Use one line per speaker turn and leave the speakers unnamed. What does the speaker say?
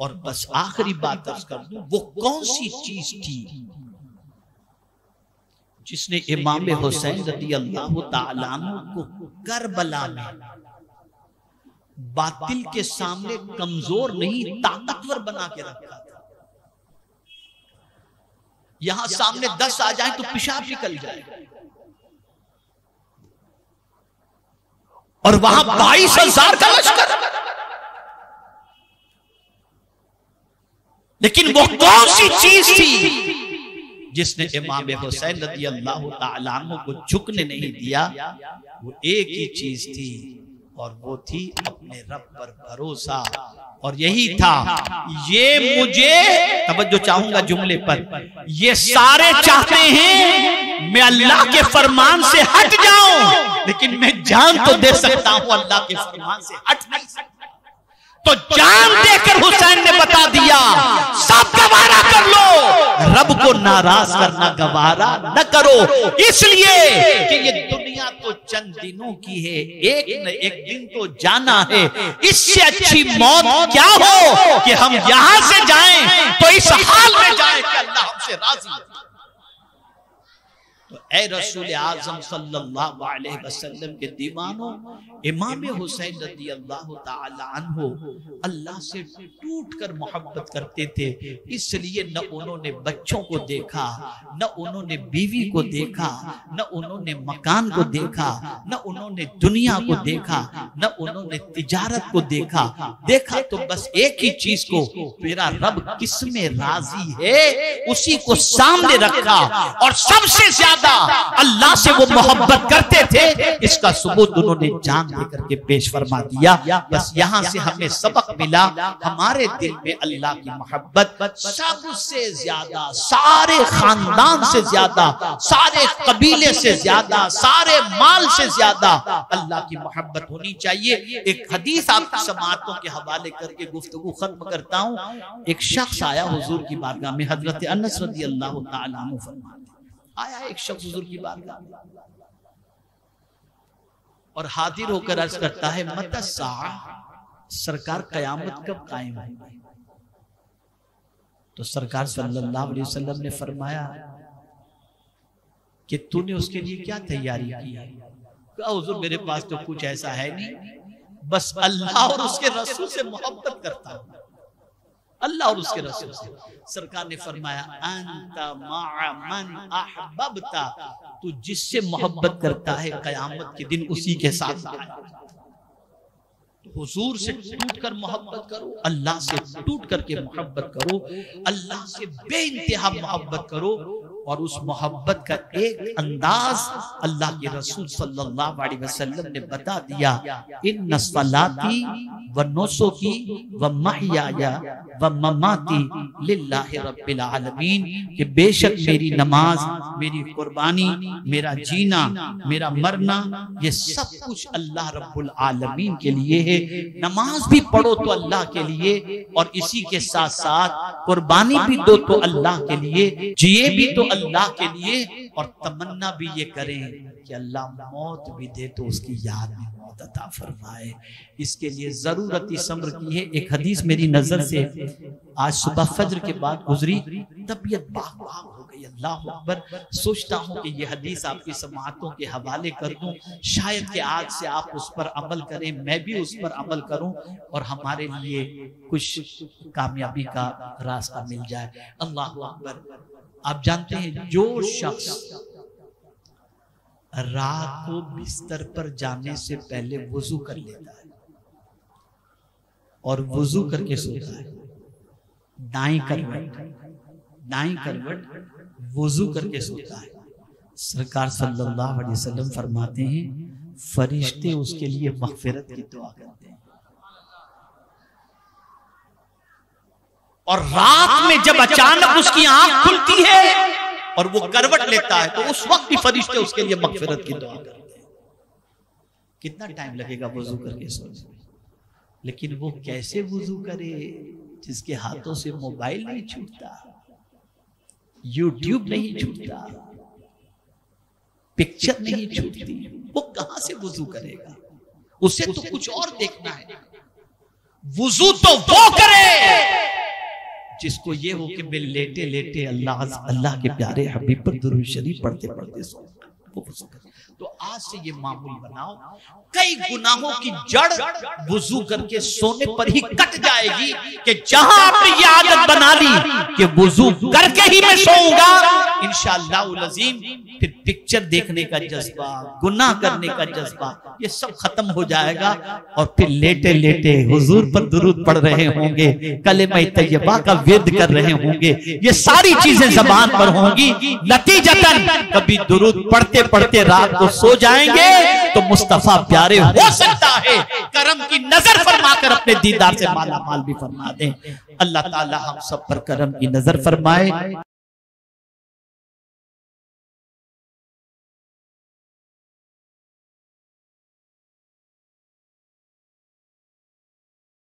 और बस आखिरी बात अर्ज़ कर दूँ वो कौन सी चीज़ थी जिसने इमाम हुसैन रदी अल्लाह को करबला में। बातिल के सामने कमज़ोर नहीं ताकतवर बना के रखा था। यहाँ सामने दस आ जाए तो पेशाब निकल जाए। और वहाँ बाईस हज़ार का लश्कर। लेकिन वो कौन सी चीज़ थी? जिसने इमाम हुसैन रदी अल्लाह तआला को झुकने नहीं दिया वो एक ही चीज़ थी और वो थी अपने रब पर भरोसा। और यही था ये मुझे तवज्जो चाहूँगा जुमले पर ये सारे चाहते हैं मैं अल्लाह के फरमान से हट जाऊँ। लेकिन मैं जान तो दे सकता हूँ अल्लाह के फरमान से हट नहीं सकता। तो जान देकर हुसैन ने बता दिया सब गवारा कर लो। रब को नाराज़ करना गवारा न करो। इसलिए कि ये दुनिया तो चंद दिनों की है, एक न एक दिन तो जाना है। इससे अच्छी मौत क्या हो कि हम यहाँ से जाएँ तो इस हाल में जाएँ कि अल्लाह हमसे राज़ी है। रसूल आज़म के दीवानों, इमाम हुसैन अल्लाह अल्लाह से टूट कर मोहब्बत करते थे, इसलिए न उन्होंने बच्चों को देखा, न उन्होंने बीवी को देखा, न उन्होंने मकान को देखा, न उन्होंने दुनिया को देखा, न उन्होंने तिजारत को देखा। देखा तो बस एक ही चीज़ को, मेरा रब किसमें राज़ी है, उसी को सामने रखा और सबसे ज़्यादा अल्लाह से वो मोहब्बत करते थे, इसका सबूत उन्होंने जान दे करके पेश फरमा दिया। बस यहाँ से हमें सबक मिला, हमारे दिल में अल्लाह की मोहब्बत सबसे ज़्यादा, सारे खानदान से ज़्यादा, सारे कबीले से ज़्यादा, सारे माल से ज़्यादा अल्लाह की मोहब्बत होनी चाहिए। एक हदीस आपकी समातों के हवाले करके गुफ्तगु खत्म करता हूँ। एक शख्स आया हुजूर की बारगाह में, हज़रत अनस रदी अल्लाह फरमाते आया एक शख्स हुजूर की बारगाह में। और हाजिर होकर अर्ज़ करता है मत सरकार कयामत कब कायम होगी? तो सरकार सल्लल्लाहु अलैहि वसल्लम ने फरमाया कि तूने उसके लिए क्या तैयारी की है? हुजूर मेरे पास तो कुछ ऐसा है नहीं। बस अल्लाह और उसके रसूल से मोहब्बत करता हूँ। अल्लाह और उसके रसूल। से सरकार ने फरमाया अंता तू जिससे मोहब्बत करता है कयामत के दिन उसी के साथ हुजूर से टूट कर मोहब्बत करो अल्लाह से टूट करके मोहब्बत करो अल्लाह से बेइंतहा मोहब्बत करो। और उस मोहब्बत का एक अंदाज अल्लाह के रसूल सल्लल्लाहु अलैहि वसल्लम ने बता दिया इन नस्फलाती व नोसो की व महिया व ममाती लिल्लाहि रब्बिल आलमीन। कि बेशक मेरी नमाज़, मेरी कुर्बानी, मेरा जीना, मेरा मरना, ये सब कुछ अल्लाह रब्बुल आलमीन के लिए है। नमाज़ भी पढ़ो तो अल्लाह के लिए और इसी के साथ साथ कुर्बानी भी दो तो अल्लाह के लिए, जिए भी तो अल्लाह के लिए और तमन्ना भी ये करें कि अल्लाह मौत भी दे तो उसकी याद में मौत अता फरमाए। इसके लिए ज़रूरत इस अम्र की है। एक हदीस मेरी नज़र से आज सुबह फज्र के बाद गुजरी। तबीयत बाग बाग हो गई। अल्लाह अकबर, सोचता हूँ कि ये हदीस आपकी समातों के हवाले कर दूँ। शायद कि आज से आप उस पर अमल करें, मैं भी उस पर अमल करूँ और हमारे लिए कुछ कामयाबी का रास्ता मिल जाए। अल्लाह अकबर आप जानते हैं जो शख्स रात को बिस्तर पर जाने से पहले वज़ू कर लेता है। और वज़ू करके सोता है। दाई करवट दाई करवट वज़ू करके सोता है। सरकार सल्लल्लाहु अलैहि वसल्लम फरमाते हैं फरिश्ते उसके लिए मगफिरत की दुआ करते हैं। और रात में जब अचानक उसकी आँख खुलती है और वो करवट लेता है तो उस वक्त भी फरिश्ते उसके लिए मगफिरत की दुआ करते हैं। कितना टाइम लगेगा वज़ू करके सोच लेकिन वो कैसे वज़ू करे? जिसके हाथों से मोबाइल नहीं छूटता। यूट्यूब नहीं छूटता। पिक्चर नहीं छूटती। वो कहाँ से वज़ू करेगा? उसे तो कुछ और देखना है। वज़ू तो वो करे। जिसको ये हो कि मैं लेटे लेटे अल्लाह अल्लाह के प्यारे हबीब पर दुरूद शरीफ पढ़ते पढ़ते सो। तो आज से ये मामूल बनाओ। कई गुनाहों की जड़ वज़ू करके सोने पर ही कट जाएगी कि जहाँ आपने ये आदत बना ली कि वज़ू करके ही मैं सोऊँगा। अजीम फिर पिक्चर देखने का जज्बा गुनाह करने का जज्बा ये सब खत्म हो जाएगा और फिर लेटे लेटे हुजूर पर दुरूद पढ़ रहे होंगे। कले में तैयबा का वेद कर रहे होंगे। ये सारी चीज़ें जबान पर होंगी नतीजतन कभी दुरूद पढ़ते पढ़ते रात को सो जाएँगे तो मुस्तफ़ा प्यारे हो सकता है। करम की नज़र फरमाकर अपने दीदार से माला माल भी फरमा दें। अल्लाह ताला हम सब पर करम की नज़र फरमाए।